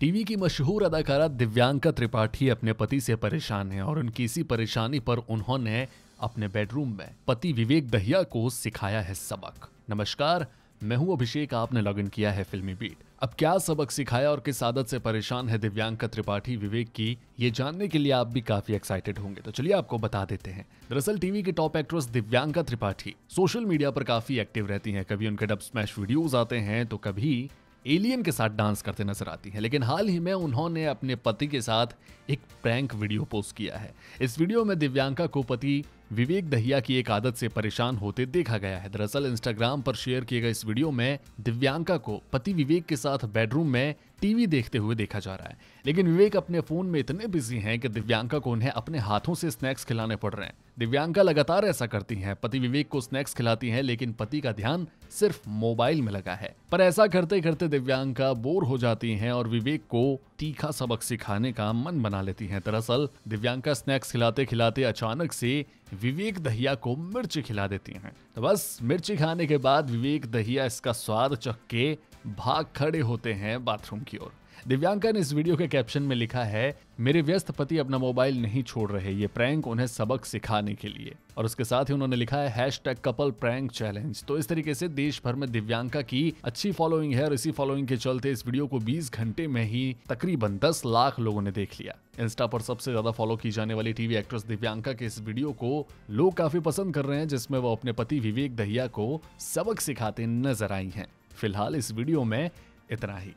TV की मशहूर अदाकारा दिव्यांका त्रिपाठी अपने पति से परेशान है और उनकी इसी परेशानी पर उन्होंने अपने बेडरूम में पति विवेक दहिया को सिखाया है सबक। नमस्कार, मैं हूँ अभिषेक, आपने लॉगिन किया है फिल्मी बीट अब क्या सबक सिखाया और किस आदत से परेशान है दिव्यांका त्रिपाठी विवेक की, ये जानने के लिए आप भी काफ़ी एक्साइटेड होंगे। तो चलिए आपको बता देते हैं। दरअसल टीवी की top actress Divyanka Tripathi social media पर काफ़ी एक्टिव रहती हैं। कभी उनके डब स्मैश वीडियोस आते हैं तो कभी एलियन के साथ डांस करते नज़र आती हैं, लेकिन हाल ही में उन्होंने अपने पति के साथ एक प्रैंक वीडियो पोस्ट किया है। इस वीडियो में दिव्यांका को पति विवेक दहिया की एक आदत से परेशान होते देखा गया है। दरअसल इंस्टाग्राम पर शेयर किए गए इस वीडियो में दिव्यांका को पति विवेक के साथ बेडरूम में टीवी देखते हुए देखा जा रहा है। लेकिन विवेक अपने फ़ोन में इतने बिज़ी हैं कि दिव्यांका को उन्हें अपने हाथों से स्नैक्स खिलाने पड़ रहे हैं। दिव्यांका लगातार ऐसा करती हैं। पति विवेक को स्नैक्स खिलाती हैं, लेकिन पति का ध्यान सिर्फ़ मोबाइल में लगा है। पर ऐसा करते करते दिव्यांका बोर हो जाती हैं और विवेक को तीखा सबक सिखाने का मन बना लेती हैं। दरअसल, दिव्यांका स्नैक्स खिलाते खिलाते अचानक से विवेक दहिया को मिर्च खिला देती हैं। तो बस, मिर्ची खाने के बाद विवेक दहिया इसका स्वाद चख के भाग खड़े होते हैं बाथरूम की ओर। दिव्यांका ने इस वीडियो के कैप्शन में लिखा है, मेरे व्यस्त पति अपना मोबाइल नहीं छोड़ रहे, ये प्रैंक उन्हें सबक सिखाने के लिए। और उसके साथ ही उन्होंने लिखा है hashtag couple prank challenge तो इस तरीके से देश भर में दिव्यांका की अच्छी फॉलोइंग है और इसी फॉलोइंग के चलते इस वीडियो को 20 घंटे में ही तकरीबन 10 लाख लोगों ने देख लिया। इंस्टा पर सबसे ज़्यादा फॉलो की जाने वाली टीवी एक्ट्रेस दिव्यांका के इस वीडियो को लोग काफ़ी पसंद कर रहे हैं, जिसमें वो अपने पति विवेक दहिया को सबक सिखाते नज़र आई हैं। फ़िलहाल इस वीडियो में इतना ही।